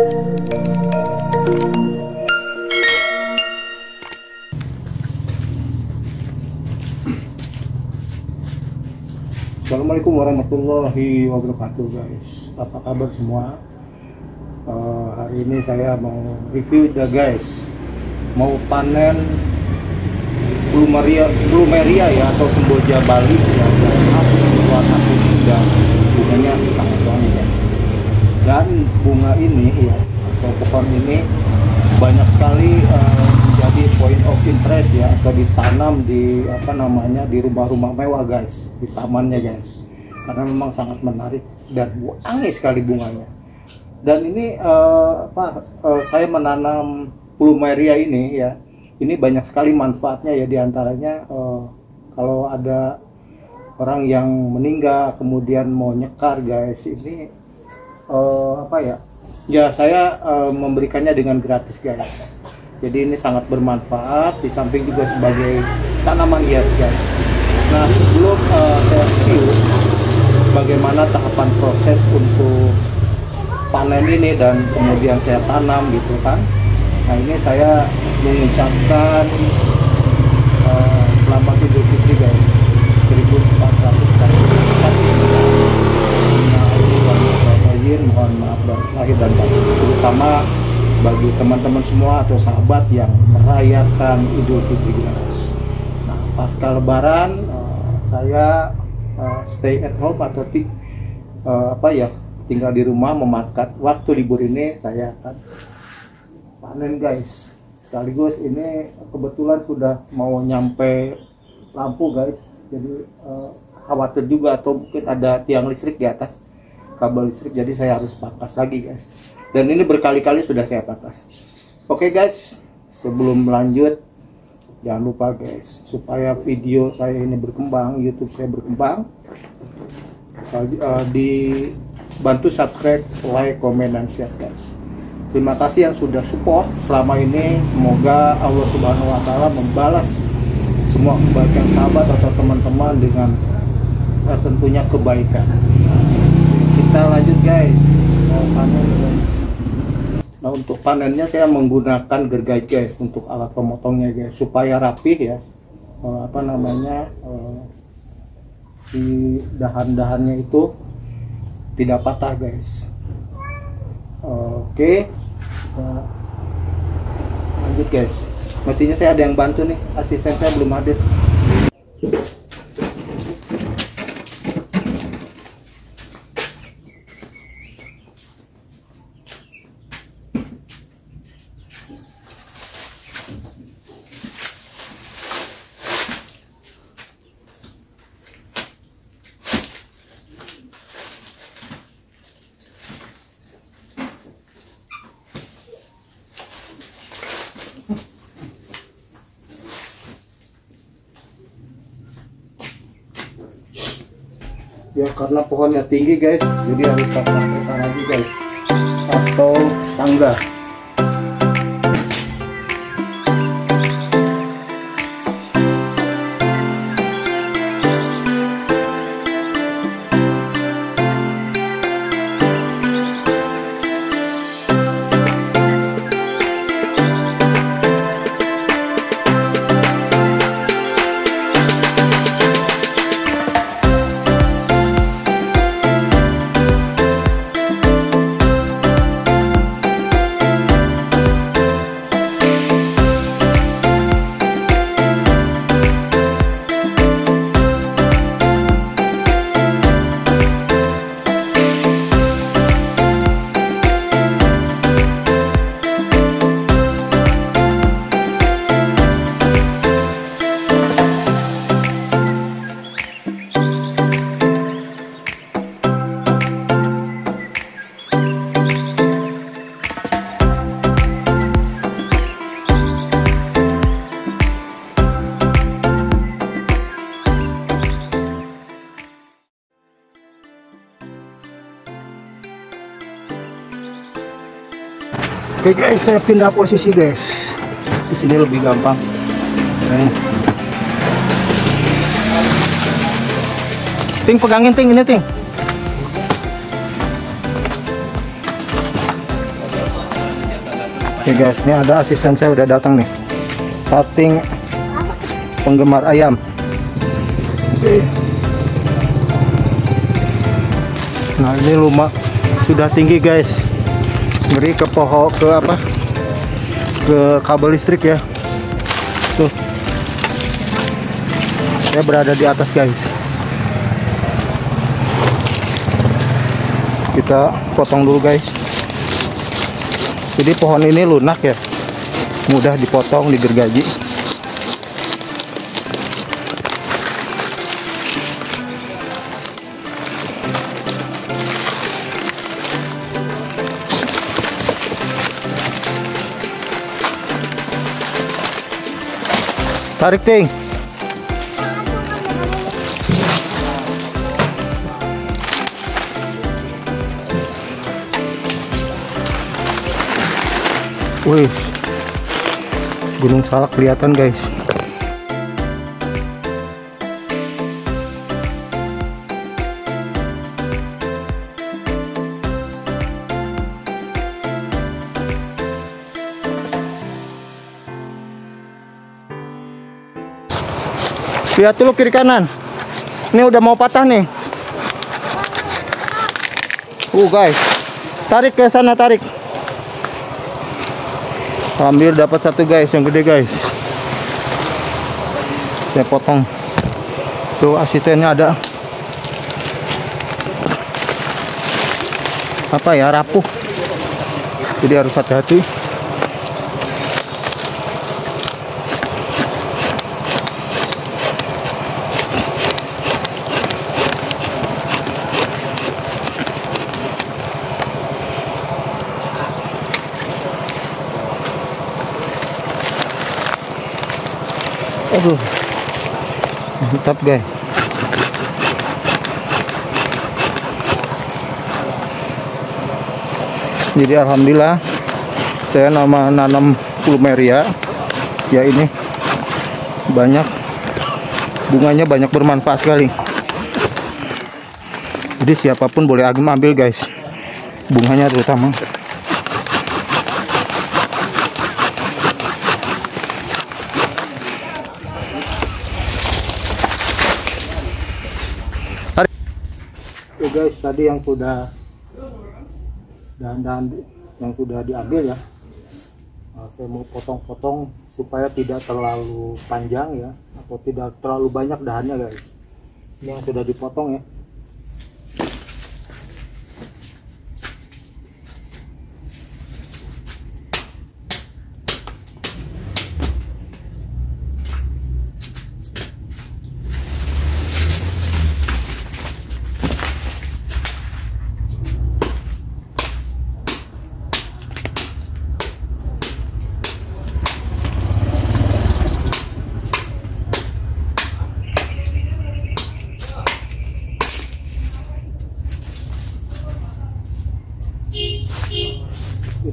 Assalamualaikum warahmatullahi wabarakatuh guys. Apa kabar semua? Eh, Hari ini saya mau review ya guys. Mau panen Plumeria, Plumeria ya atau Semboja Bali ya, yang hasil warna putih dan bunganya sangat wangi guys Dan bunga ini ya atau pohon ini banyak sekali eh, menjadi point of interest ya atau ditanam di apa namanya di rumah-rumah mewah guys di tamannya guys. Karena memang sangat menarik dan wangi sekali bunganya. Dan ini eh, apa eh, saya menanam plumeria ini ya ini banyak sekali manfaatnya ya di antaranya eh, kalau ada orang yang meninggal kemudian mau nyekar guys ini eh, apa ya? Ya saya eh, memberikannya dengan gratis guys. Jadi ini sangat bermanfaat di samping juga sebagai tanaman hias guys. Nah sebelum eh, saya review bagaimana tahapan proses untuk panen ini dan kemudian saya tanam gitu kan. Nah ini saya mengucapkan eh, selamat idul fitri guys 1444 mohon maaf lahir dan batin terutama bagi teman-teman semua atau sahabat yang merayakan Idul Fitri guys. Nah, pasca Lebaran eh, saya eh, stay at home atau eh, apa ya tinggal di rumah memakan waktu libur ini saya akan panen guys. Sekaligus ini kebetulan sudah mau nyampe lampu guys, jadi eh, khawatir juga atau mungkin ada tiang listrik di atas kabel listrik jadi saya harus pangkas lagi guys. Dan ini berkali-kali sudah saya pangkas oke guys sebelum lanjut jangan lupa guys supaya video saya ini berkembang YouTube saya berkembang eh, dibantu subscribe like komen dan share guys. Terima kasih yang sudah support selama ini. Semoga Allah subhanahu wa taala membalas semua kebaikan sahabat atau teman-teman dengan eh, tentunya kebaikan kita lanjut guys. Mau panen nah untuk panennya saya menggunakan gergaji guys untuk alat pemotongnya guys supaya rapih ya. Eh, apa namanya eh, si dahan-dahannya itu tidak patah guys. Oke lanjut guys. Mestinya saya ada yang bantu nih asisten saya belum hadir ya karena pohonnya tinggi guys jadi harus pakai lagi guys. Atau tangga Oke guys, saya pindah posisi guys. Di sini lebih gampang. Nih. Ting pegangin ting ini ting. Oke guys, ini ada asisten saya udah datang nih. Cutting penggemar ayam. Nah ini rumah sudah tinggi guys. Ngeri ke pohon ke apa? Ke kabel listrik ya. Tuh. Saya berada di atas guys. Kita potong dulu guys. Jadi pohon ini lunak ya. Mudah dipotong, digergaji. Tarik ting. Wih, Gunung Salak kelihatan guys. Lihat dulu kiri kanan. Ini udah mau patah nih. Uh guys, tarik ke sana tarik. Ambil dapat satu guys yang gede guys. Saya potong. Tuh asistennya ada. Apa ya rapuh. Jadi harus hati-hati. Aduh. Mantap, guys. Jadi alhamdulillah saya nama nanam plumeria ya ini banyak bunganya banyak bermanfaat sekali. Jadi siapa pun boleh ambil guys. Bunganya terutama. Oke guys, tadi yang sudah dan yang sudah diambil ya. Nah, saya mau potong-potong supaya tidak terlalu panjang ya atau tidak terlalu banyak dahannya guys. Ini yang sudah dipotong ya.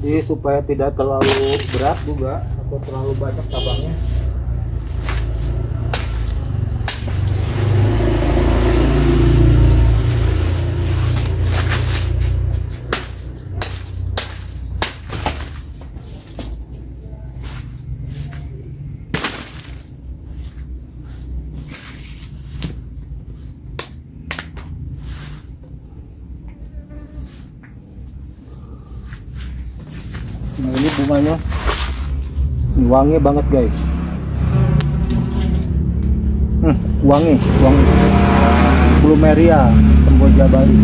jadi supaya tidak terlalu berat juga atau terlalu banyak cabangnya Nah ini bunganya ini wangi banget guys. Hmm, wangi, wangi. Plumeria Semboja Bali.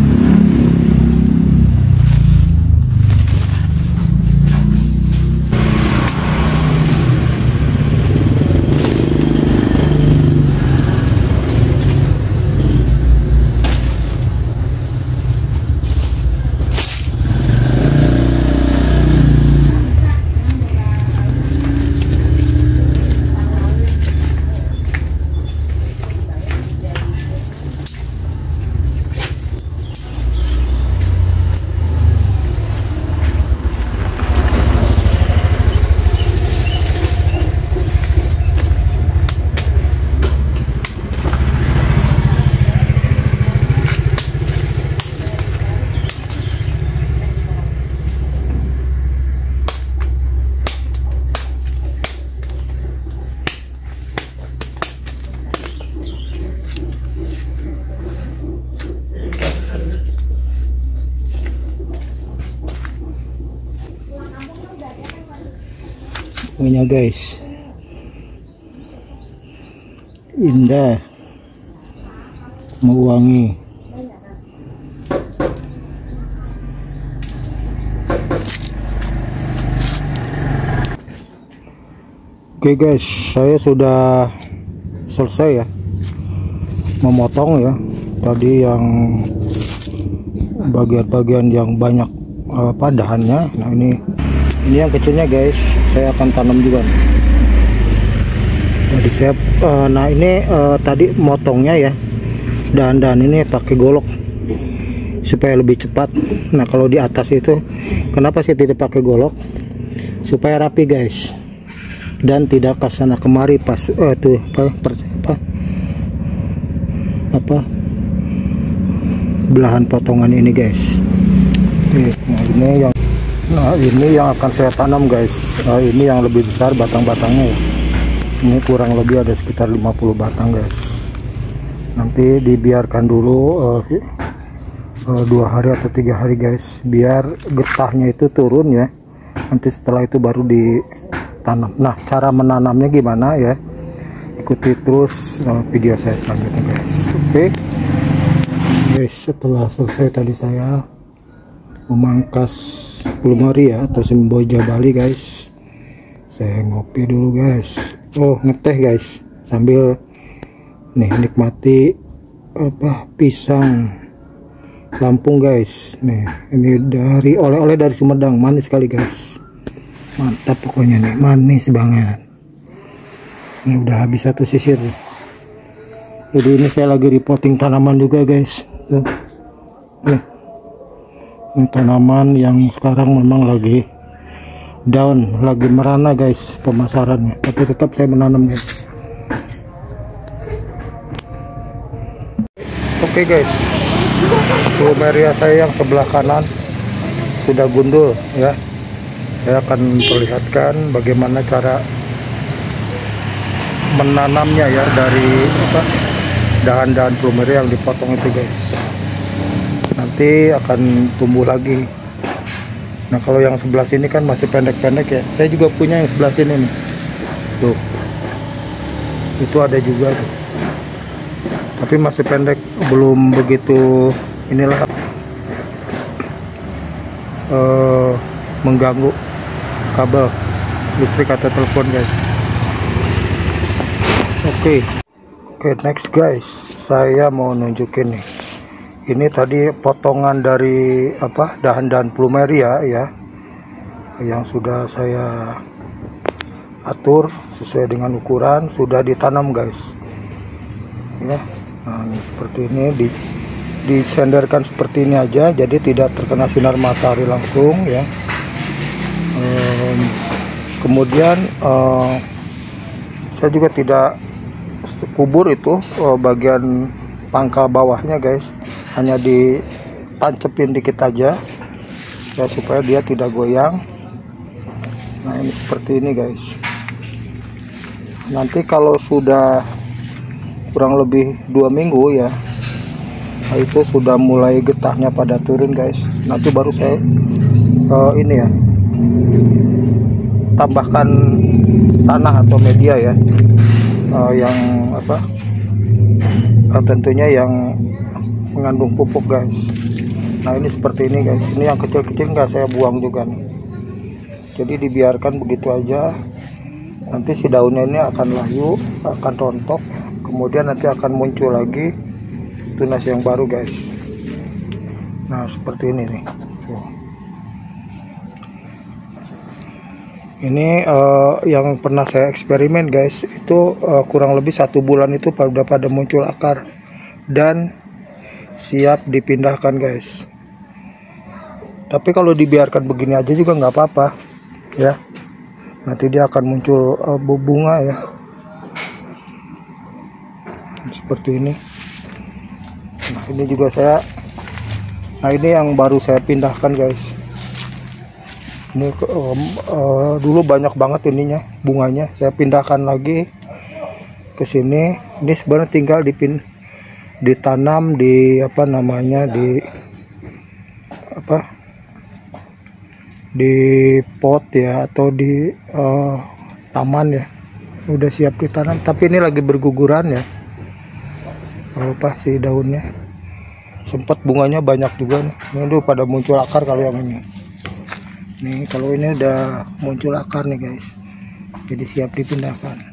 Punya guys. Indah. Mewangi. Oke guys, saya sudah selesai ya memotong ya tadi yang bagian-bagian yang banyak uh, padahannya nah ini ini yang kecilnya guys saya akan tanam juga. Jadi saya uh, nah ini uh, tadi motongnya ya. Dan dan ini pakai golok supaya lebih cepat. Nah kalau di atas itu kenapa sih tidak pakai golok? Supaya rapi guys. Dan tidak ke sana kemari pas eh, tuh apa, apa apa belahan potongan ini guys. Nah ini yang nah ini yang akan saya tanam guys. Nah, ini yang lebih besar batang-batangnya. Ya ini kurang lebih ada sekitar 50 batang guys. Nanti dibiarkan dulu uh, uh, dua hari atau tiga hari guys biar getahnya itu turun ya. Nanti setelah itu baru di tanam nah cara menanamnya gimana ya? Ikuti terus uh, video saya selanjutnya guys. Oke. Okay. guys setelah selesai tadi saya memangkas plumari ya atau semboja Bali guys. Saya ngopi dulu guys. Oh ngeteh guys. Sambil nih nikmati apa pisang Lampung guys. Nih ini dari oleh-oleh dari Sumedang. Manis sekali guys. Mantap pokoknya nih. Manis banget. Ini udah habis satu sisir. Jadi ini saya lagi repotting tanaman juga guys. Tuh. Nih tanaman yang sekarang memang lagi down lagi merana guys pemasarannya tapi tetap saya menanam guys. Oke okay, guys plumeria saya yang sebelah kanan. Sudah gundul ya. Saya akan perlihatkan bagaimana cara menanamnya ya dari apa dahan-dahan plumeria yang dipotong itu guys nanti akan tumbuh lagi. Nah kalau yang sebelah sini kan masih pendek-pendek ya. Saya juga punya yang sebelah sini nih. Tuh. Itu ada juga tuh. Tapi masih pendek belum begitu inilah. Uh, mengganggu kabel listrik atau telepon guys. Oke. Okay. oke okay, next guys. Saya mau nunjukin nih ini tadi potongan dari apa dahan-dahan plumeria ya yang sudah saya atur sesuai dengan ukuran sudah ditanam guys. Ya. Nah ini seperti ini di disenderkan seperti ini aja jadi tidak terkena sinar matahari langsung ya. Um, kemudian uh, saya juga tidak kubur itu uh, bagian pangkal bawahnya guys hanya ditancepin dikit aja ya supaya dia tidak goyang. Nah ini seperti ini guys. Nanti kalau sudah kurang lebih dua minggu ya nah itu sudah mulai getahnya pada turun guys. Nanti baru saya uh, ini ya tambahkan tanah atau media ya. Uh, yang apa? Uh, tentunya yang mengandung pupuk guys. Nah ini seperti ini guys. Ini yang kecil-kecil nggak saya buang juga nih. Jadi dibiarkan begitu aja. Nanti si daunnya ini akan layu akan rontok. Kemudian nanti akan muncul lagi tunas yang baru guys. Nah seperti ini nih. Ini uh, yang pernah saya eksperimen guys itu uh, kurang lebih satu bulan itu pada pada muncul akar. Dan siap dipindahkan guys. Tapi kalau dibiarkan begini aja juga nggak apa-apa ya. Nanti dia akan muncul uh, bunga ya. Seperti ini. Nah ini juga saya nah ini yang baru saya pindahkan guys. Ini um, uh, dulu banyak banget ininya bunganya. Saya pindahkan lagi ke sini. Ini sebenarnya tinggal dipin ditanam di apa namanya di apa di pot ya atau di uh, taman ya. Udah siap ditanam tapi ini lagi berguguran ya. Apa sih daunnya? Sempat bunganya banyak juga nih. Ini udah pada muncul akar kalau yang ini. Nih kalau ini udah muncul akar nih guys. Jadi siap dipindahkan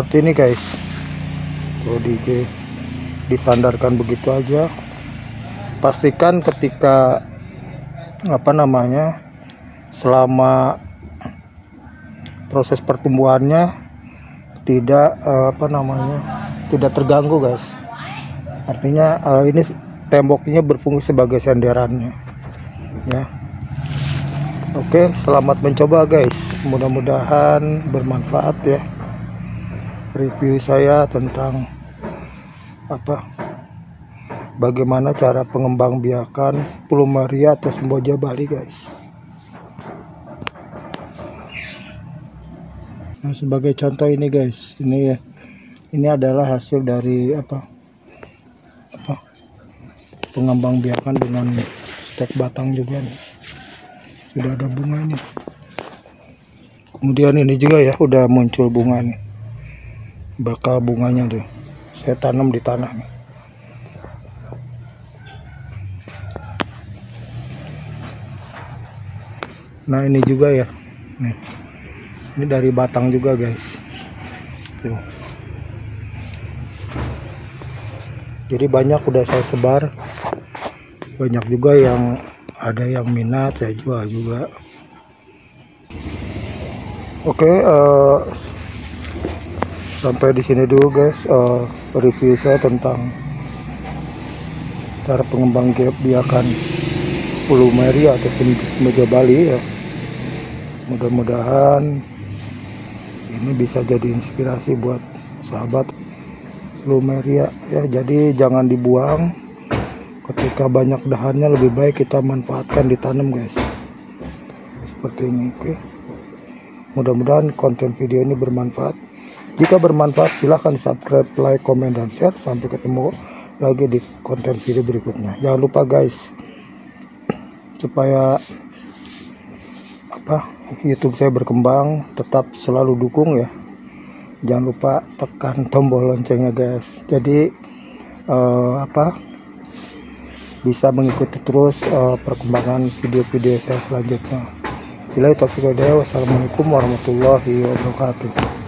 seperti ini guys. Tuh DJ disandarkan begitu aja. Pastikan ketika apa namanya selama proses pertumbuhannya tidak uh, apa namanya tidak terganggu guys. Artinya uh, ini temboknya berfungsi sebagai senderannya ya. Oke selamat mencoba guys. Mudah-mudahan bermanfaat ya review saya tentang apa bagaimana cara pengembang biakan plumeria atau semboja Bali guys Nah, sebagai contoh ini guys, ini ya. Ini adalah hasil dari apa? Apa? Pengembang biakan dengan stek batang juga nih. Sudah ada bunganya. Kemudian ini juga ya udah muncul bunga nih. Bakal bunganya tuh. Saya tanam di tanah nih. Nah, ini juga ya. Nih ini dari batang juga guys tuh jadi banyak udah saya sebar banyak juga yang ada yang minat saya jual juga oke okay, uh, eh, sampai di sini dulu guys. Uh, review saya tentang cara pengembang biakan Meri atau meja Bali ya. Mudah-mudahan ini bisa jadi inspirasi buat sahabat plumeria ya jadi jangan dibuang. Ketika banyak dahannya lebih baik kita manfaatkan ditanam guys. Seperti ini oke. Mudah-mudahan konten video ini bermanfaat jika bermanfaat silahkan subscribe like comment dan share. Sampai ketemu lagi di konten video berikutnya. Jangan lupa guys supaya apa YouTube saya berkembang tetap selalu dukung ya. Jangan lupa tekan tombol loncengnya guys. Jadi uh, apa bisa mengikuti terus uh, perkembangan video-video saya selanjutnya. Bila itu Wassalamualaikum warahmatullahi wabarakatuh